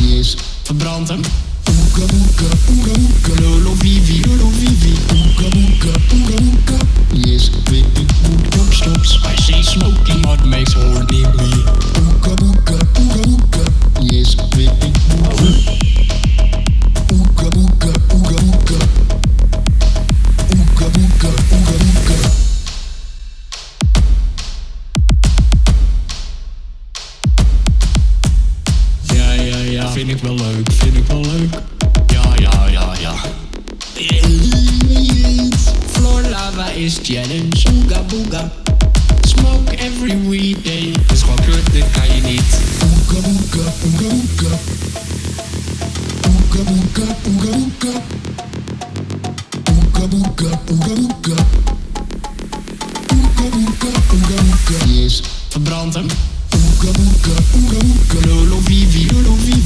Yes, verbrand hem. Lolo Vivi, Lolo Vivi. vind ik wel leuk, vind ik wel leuk. Ja, ja, ja, ja. Floor lava is challenge, booga booga. Smoke every weekday. Is gewoon kut, dit kan je niet. Booga booga, booga booga. Booga booga, booga booga. Booga booga, booga booga. Booga booga, booga booga. Yes, verbrand hem. Booga booga, booga booga. Lolo vivi, lolo vivi.